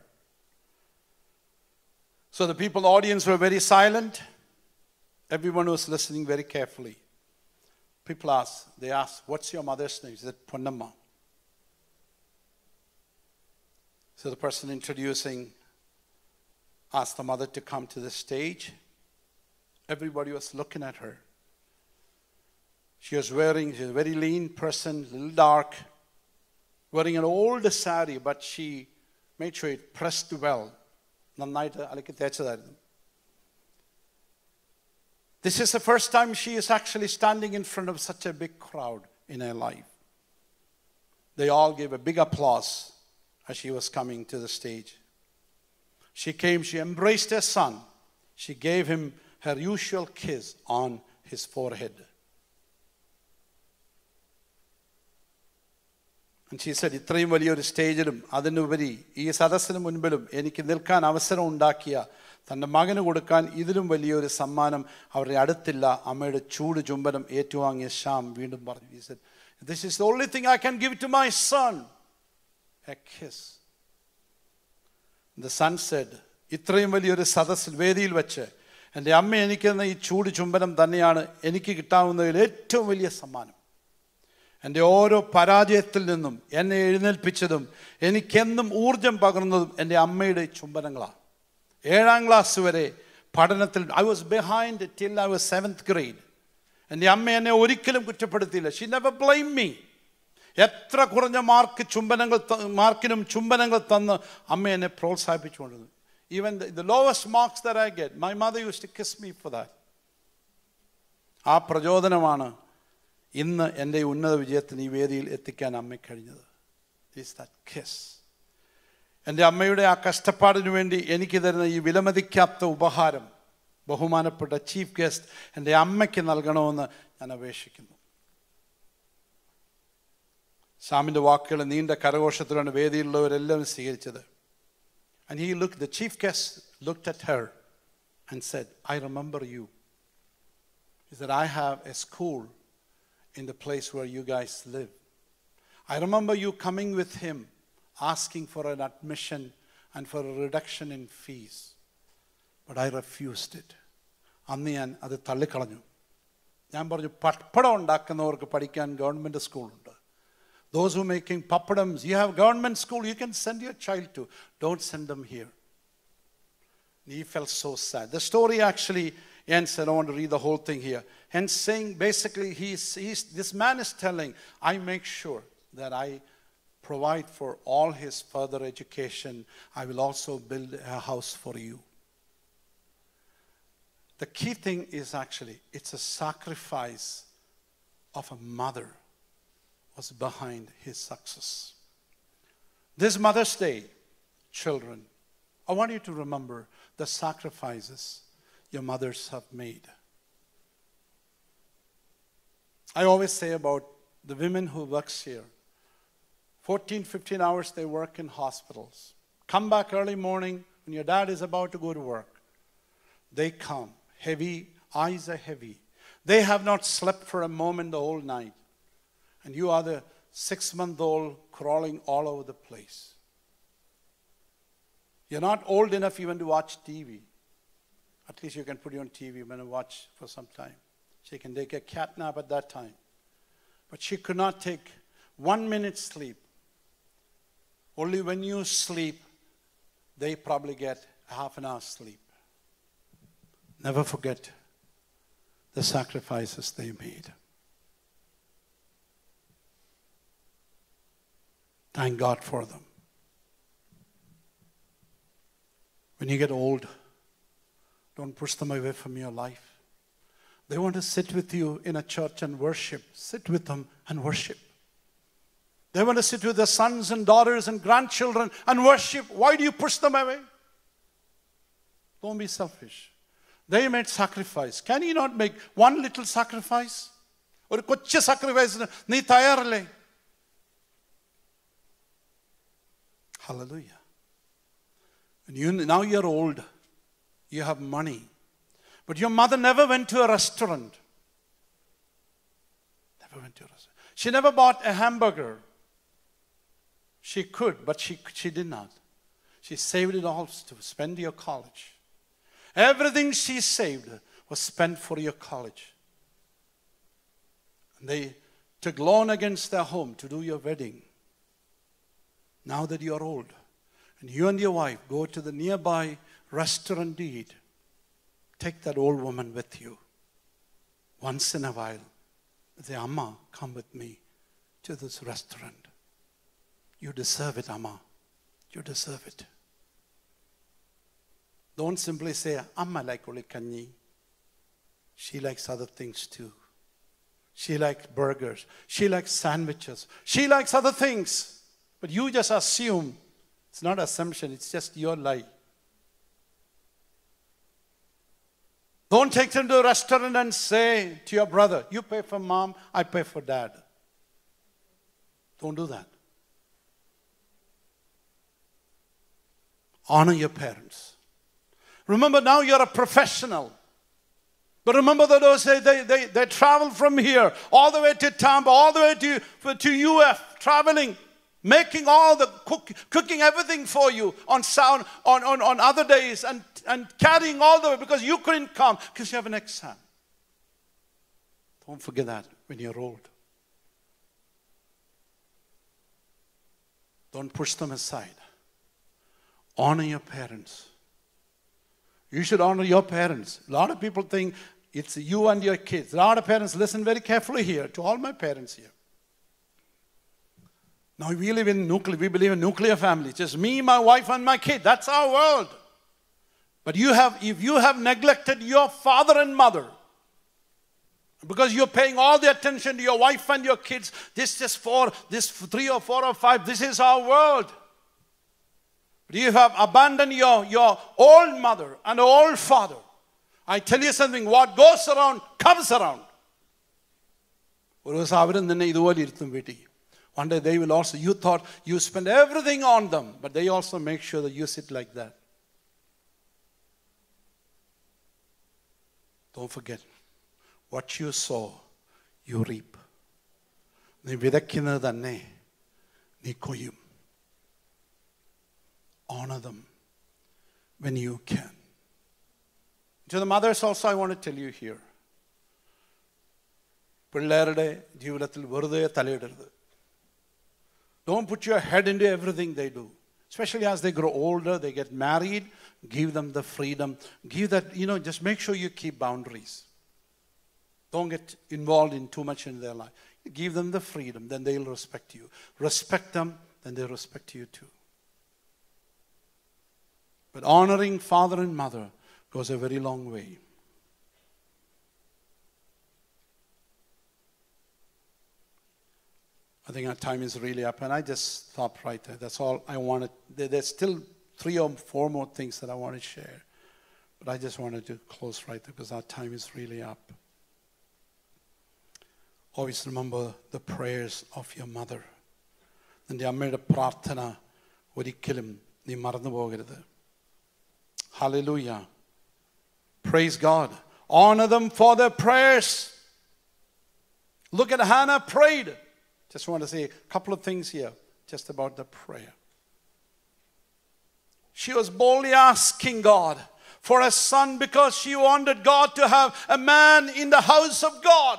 A: So the people, the audience were very silent. Everyone was listening very carefully. People asked, they asked, what's your mother's name? She said, Ponnamma. So the person introducing asked the mother to come to the stage. Everybody was looking at her. She was wearing, she's a very lean person, a little dark, wearing an old sari, but she made sure it pressed well. നന്നായിട്ട് അലക്കി തേച്ചതായിരുന്നു This is the first time she is actually standing in front of such a big crowd in her life. They all gave a big applause as she was coming to the stage. She came, she embraced her son. She gave him her usual kiss on his forehead. Said, ഇത്രയും വലിയൊരു സ്റ്റേജിലും അതിനുപരി ഈ സദസ്സിന് മുൻപിലും എനിക്ക് നിൽക്കാൻ അവസരം ഉണ്ടാക്കിയ തന്റെ മകന് കൊടുക്കാൻ ഇതിലും വലിയൊരു സമ്മാനം അവരുടെ അടുത്തില്ല അമ്മയുടെ ചൂട് ചുംബനം ഏറ്റുവാങ്ങിയ ശ്യാം വീണ്ടും പറഞ്ഞു the only thing I can give to my son. A kiss. The son said, ഇത്രയും വലിയൊരു സദസ്സിൽ വേദിയിൽ വെച്ച് എന്റെ അമ്മ എനിക്ക് തന്ന ഈ ചൂട് ചുംബനം തന്നെയാണ് എനിക്ക് കിട്ടാവുന്നതിൽ ഏറ്റവും വലിയ സമ്മാനം എന്റെ ഓരോ പരാജയത്തിൽ നിന്നും എന്നെ എഴുന്നേൽപ്പിച്ചതും എനിക്കെന്നും ഊർജം പകർന്നതും എന്റെ അമ്മയുടെ ചുംബനങ്ങളാണ്. ഏഴാം ക്ലാസ് വരെ പഠനത്തിൽ I was behind till I was seventh grade എന്റെ അമ്മ എന്നെ ഒരിക്കലും കുറ്റപ്പെടുത്തിയില്ല. ഷി നെവർ ബ്ലെയിം മീ എത്ര കുറഞ്ഞ മാർക്ക് ചുംബനങ്ങൾ മാർക്കിനും ചുംബനങ്ങൾ തന്ന് അമ്മ എന്നെ പ്രോത്സാഹിപ്പിച്ചുകൊണ്ടിരുന്നു. Even the lowest marks there I get my mother use to kiss me for that ആ പ്രചോദനമാണ് ഇന്ന് എന്റെ ഉന്നത വിജയത്തിന് ഈ വേദിയിൽ എത്തിക്കാൻ അമ്മയ്ക്ക് കഴിഞ്ഞത്. ഈസ് ദാറ്റ് കിസ് എന്റെ അമ്മയുടെ ആ കഷ്ടപ്പാടിനു വേണ്ടി എനിക്ക് തരുന്ന ഈ വിലമതിക്കാത്ത ഉപഹാരം ബഹുമാനപ്പെട്ട ചീഫ് ഗസ്റ്റ് എന്റെ അമ്മയ്ക്ക് നൽകണമെന്ന് ഞാൻ അപേക്ഷിക്കുന്നു. സാമിന്റെ വാക്കുകൾ നീണ്ട കരഘോഷത്തിലാണ് വേദിയിലുള്ളവരെല്ലാം സ്വീകരിച്ചത്. And he look the chief guest look at her and said I remember you is the I have a school in the place where you guys live. I remember you coming with him, asking for an admission and for a reduction in fees. But I refused it. അന്ന് ഞാൻ അത് തള്ളിക്കളഞ്ഞു ഞാൻ പറഞ്ഞു പപ്പടം ഉണ്ടാക്കുന്നവർക്ക് പഠിക്കാൻ government സ്കൂളുണ്ട് Those who are making papadams, you have government school, you can send your child to. Don't send them here. And he felt so sad. The story actually ends, I don't want to read the whole thing here. And saying basically, he's, he's, this man is telling, I make sure that I provide for all his further education. I will also build a house for you. The key thing is actually, it's a sacrifice of a mother was behind his success. This Mother's Day, children, I want you to remember the sacrifices your mothers have made. I always say about the women who works here, 14, 15 hours they work in hospitals. Come back early morning when your dad is about to go to work. They come, heavy, eyes are heavy. They have not slept for a moment the whole night and you are the six month old crawling all over the place. You're not old enough even to watch TV. At least you can put you on TV and watch for some time. She can take a cat nap at that time. But she could not take one minute sleep. Only when you sleep, they probably get half an hour sleep. Never forget the sacrifices they made. Thank God for them. When you get old, don't push them away from your life. They want to sit with you in a church and worship. Sit with them and worship. They want to sit with their sons and daughters and grandchildren and worship. Why do you push them away? Don't be selfish. They made sacrifice. Can you not make one little sacrifice? ഒരു കൊച്ചു സാക്രിഫൈസിന് നീ തയ്യാറല്ലേ Hallelujah. And you, now you're old, you have money. But your mother never went to a restaurant. Never went to a restaurant. She never bought a hamburger. She could, but she, she did not. She saved it all to spend your college. Everything she saved was spent for your college. And they took loan against their home to do your wedding. Now that you're old, and you and your wife go to the nearby restaurant to eat, take that old woman with you. Once in a while, the Amma, come with me to this restaurant. You deserve it, Amma. You deserve it. Don't simply say, Amma like only kanji. She likes other things too. She likes burgers. She likes sandwiches. She likes other things. But you just assume. It's not assumption, it's just your lie. Don't take them to a restaurant and say to your brother, You pay for mom, I pay for dad. Don't do that. Honor your parents. Remember, now you're a professional. But remember that those they, they, they, they travel from here all the way to Tampa, all the way to, to UF, traveling, making all the cook, cooking everything for you on sound on, on, on other days and, and carrying all the way because you couldn't come because you have an exam. Don't forget that when you're old. Don't push them aside. Honor your parents. You should honor your parents. A lot of people think it's you and your kids. A lot of parents listen very carefully here to all my parents here. Now we live in nuclear, we believe in nuclear family. Just me, my wife, and my kid. That's our world. But you have, if you have neglected your father and mother, because you're paying all the attention to your wife and your kids, this is four, this three or four or five, this is our world. But you have abandoned your, your old mother and old father. I tell you something, what goes around comes around. ഒരു ദിവസം അവരും നിന്നെ ഇതുപോലെ ഇരുത്തും വീട്ടിൽ One day they will also, you thought you spend everything on them, but they also make sure that you sit like that. Don't forget, what you sow, you reap. നീ വിതയ്ക്കുന്നത് തന്നെ നീ കൊയ്യും honor them when you can. To the mothers also, I want to tell you here. പിള്ളേരുടെ ജീവിതത്തിൽ വെറുതെ തലയിടരുത് Don't put your head into everything they do. Especially as they grow older, they get married, give them the freedom. Give that, you know, just make sure you keep boundaries. Don't get involved in too much in their life. Give them the freedom, then they'll respect you. Respect them, then they respect you too. But honoring father and mother goes a very long way. I think our time is really up, and I just stop right there. That's all I wanted. There's still three or four more things that I want to share, but I just wanted to close right there because our time is really up. Always remember the prayers of your mother. നിന്റെ അമ്മയുടെ പ്രാർത്ഥന ഒരിക്കലും നീ മറന്നു പോകരുത് Hallelujah. Praise God. Honor them for their prayers. Look at Hannah prayed. Just want to say a couple of things here, just about the prayer. She was boldly asking God for a son because she wanted God to have a man in the house of God.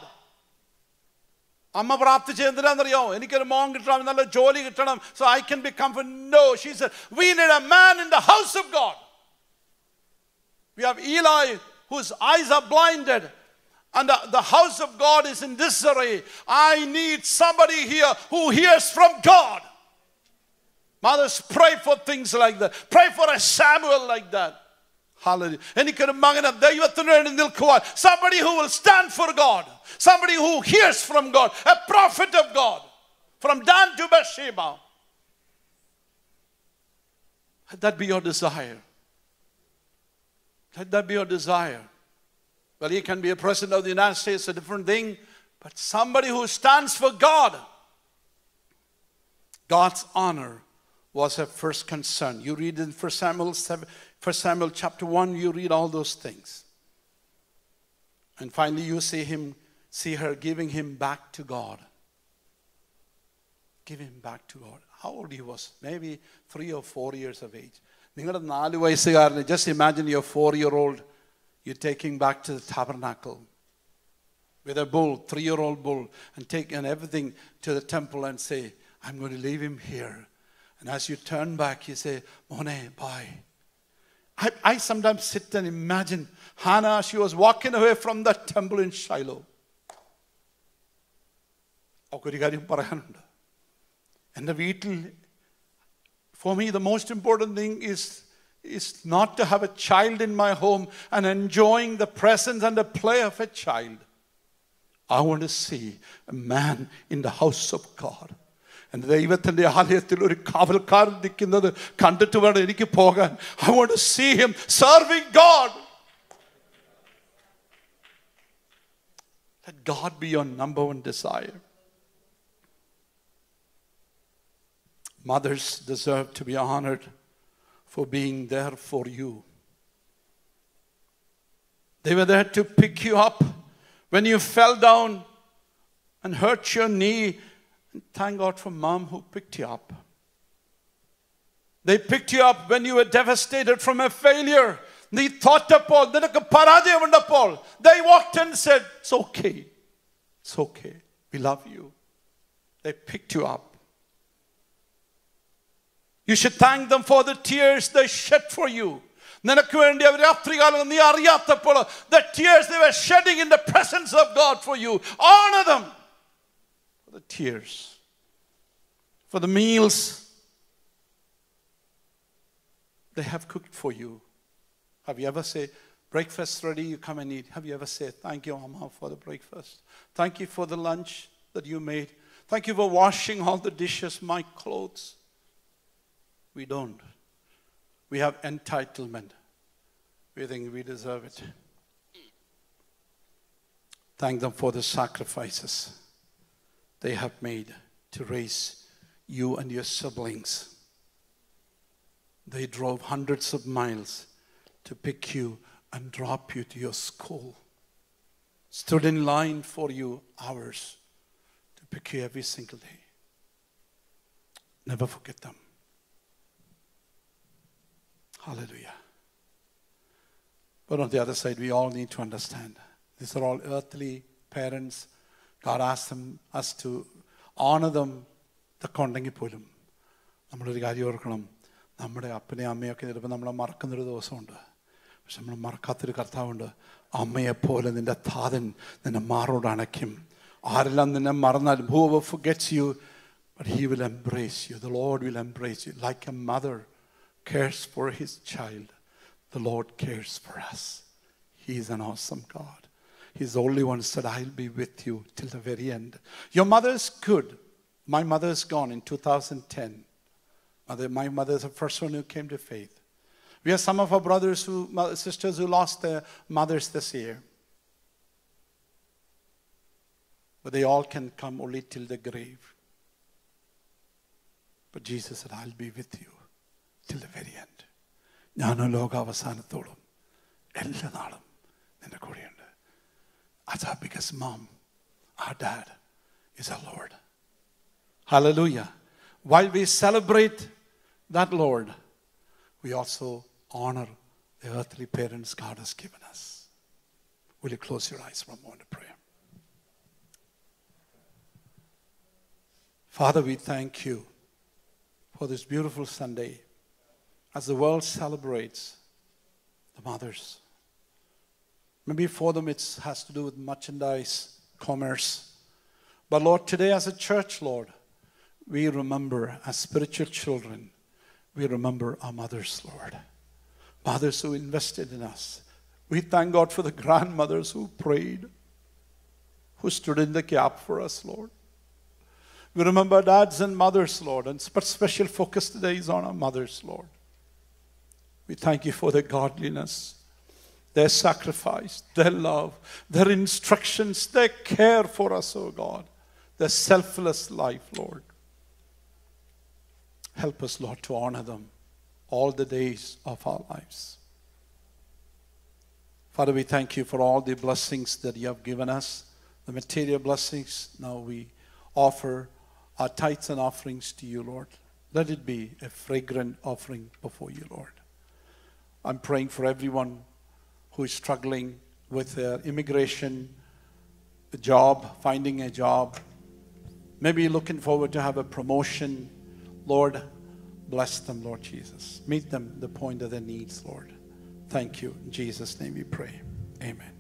A: അമ്മ പ്രാർത്ഥിച്ച എന്തിനാണെന്നറിയോ എനിക്കൊരു മോൻ കിട്ടണം നല്ല ജോലി കിട്ടണം so I can be comfort no she said V need a man in the house of God We have Eli whose eyes are blinded. And the, the house of God is in disarray. I need somebody here who hears from God. Mothers, pray for things like that. Pray for a Samuel like that. Hallelujah. somebody who will stand for God, somebody who hears from God, a prophet of God, from Dan to Beersheba. Let that be your desire. Let that be your desire. Well, he can be a president of the United States, a different thing, but somebody who stands for God, God's honor was her first concern. You read in 1 Samuel 7, 1 Samuel chapter 1, you read all those things. And finally you see him, see her giving him back to God. Give him back to God. How old he was? Maybe three or four years of age. നിങ്ങളുടെ നാല് വയസ്സുകാരന് just imagine your four year old U taking back to the tabernacle with a bull, three year old bull, and take and everything to the temple and say, I'm going to leave him here. And as you turn back, you say, Monet, bye. I, I sometimes sit and imagine Hannah, she was walking away from that temple in Shiloh. അവൾക്കൊരു കാര്യം പറയാനുണ്ട് എൻ്റെ വീട്ടിൽ for me, the most important thing is, is not to have a child in my home and enjoying the presence and the play of a child. I want to see a man in the house of God. എൻ്റെ ദൈവത്തിൻ്റെ ആലയത്തിൽ ഒരു കാവൽക്കാരൻ നിൽക്കുന്നത് കണ്ടിട്ട് വേണം എനിക്ക് പോകാൻ I won't see him serving God Let God be your number one desire. Mothers deserve to be honored for being there for you. They were there to pick you up when you fell down and hurt your knee. And thank God for mom who picked you up. They picked you up when you were devastated from a failure. നീ തോറ്റപ്പോൾ നിനക്ക് പരാജയമുണ്ടപ്പോൾ they walked and said it's okay it's okay we love you they picked you up you should thank them for the tears they shed for you നിനക്ക് വേണ്ടി അവർ രാത്രികാലം നീ അറിയാത്തപ്പോൾ the tears they were shedding in the presence of God for you honor them for the tears for the meals they have cooked for you. Have you ever said, breakfast ready, you come and eat? Have you ever said, thank you, Mama, for the breakfast? Thank you for the lunch that you made. Thank you for washing all the dishes, my clothes. We don't. We have entitlement. We think we deserve it. Thank them for the sacrifices they have made to raise you and your siblings. They drove hundreds of miles to pick you and drop you to your school. Stood in line for you hours to pick you every single day. Never forget them. Hallelujah. But on the other side, we all need to understand these are all earthly parents. God asked them, us to honor them ഇതൊക്കെ ഉണ്ടെങ്കിൽ പോലും നമ്മളൊരു കാര്യം ഓർക്കണം നമ്മുടെ അപ്പനെയും അമ്മയൊക്കെ ചിലപ്പോൾ നമ്മളെ മറക്കുന്നൊരു ദിവസമുണ്ട് പക്ഷെ നമ്മൾ മറക്കാത്തൊരു കർത്താവുണ്ട് അമ്മയെപ്പോലെ നിന്റെ താതൻ നിന്നെ മാറോട് അണയ്ക്കും ആരെല്ലാം നിന്നെ മറന്നാലും whoever forgets you but he will embrace you the lord will embrace you like a mother cares for his child the lord cares for us he is an awesome god he's the only one who said i'll be with you till the very end your mother's good my mother's gone in 2010 Mother, my mother is the first one who came to faith. We have some of our brothers who, mo- sisters who lost their mothers this year. But they all can come only till the grave. But Jesus said, I'll be with you till the very end. ഞാനോ ലോകാവസാനത്തോളം എല്ലാ നാളും നിന്റെ കൂടെയുണ്ട് that's our biggest mom. Our dad is our Lord. Hallelujah. While we celebrate that Lord, we also honor the earthly parents God has given us. Will you close your eyes for a moment of prayer? Father, we thank you for this beautiful Sunday as the world celebrates the mothers. Maybe for them it has to do with merchandise, commerce. But Lord, today as a church, Lord, we remember as spiritual children, we remember our mothers, Lord. Mothers who invested in us. We thank God for the grandmothers who prayed, who stood in the gap for us, Lord. We remember dads and mothers, Lord, and special focus today is on our mothers, Lord. We thank you for their godliness, their sacrifice, their love, their instructions, their care for us, oh God, their selfless life, Lord. Help us, Lord, to honor them all the days of our lives. Father, we thank you for all the blessings that you have given us, the material blessings. Now we offer our tithes and offerings to you, Lord. Let it be a fragrant offering before you, Lord. I'm praying for everyone who is struggling with their immigration, a job, finding a job, maybe looking forward to have a promotion. Lord, bless them, Lord Jesus. Meet them the point of their needs, Lord. Thank you. In Jesus' name we pray. Amen.